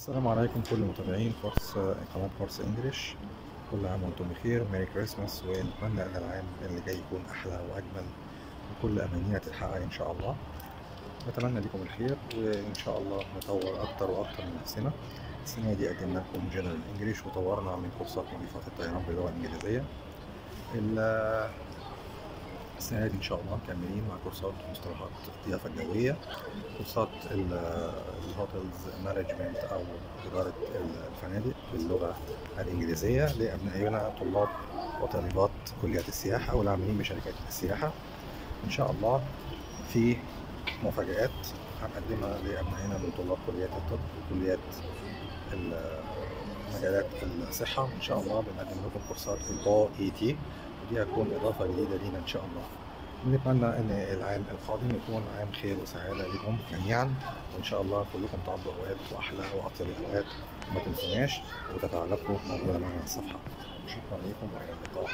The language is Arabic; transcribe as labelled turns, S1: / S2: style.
S1: السلام عليكم كل متابعين course قناة Course English. كل عام وأنتم بخير. Merry Christmas. ونتمنى ان العام اللي جاي يكون أحلى وأجمل وكل امانينا تتحقق إن شاء الله. نتمنى لكم الخير وإن شاء الله نطور أكتر وأكتر من نفسنا. السنة دي قدمنا لكم General English وطورنا من كورسات مضيفات الطيران باللغة الإنجليزية. ال- السنة دي إن شاء الله مكملين مع كورسات مصطلحات الضيافة الجوية كورسات ال- ال hotels management أو إدارة الفنادق باللغة الإنجليزية لأبنائنا طلاب وطالبات كليات السياحة والعاملين بشركات السياحة. إن شاء الله في مفاجآت هنقدمها لأبنائنا من طلاب كليات الطب وكليات ال- مجالات الصحة. إن شاء الله بنقدم لكم كورسات ال OET ودي هتكون إضافة جديدة لينا إن شاء الله. نتمنى إن العام القادم يكون عام خير وسعادة لكم جميعا. وإن شاء الله كلكم تعدوا أوقات وأحلى وأطيب الأوقات وما تنسوناش وتتعلقوا موجودة معنا على الصفحة. شكرا لكم وإلى اللقاء.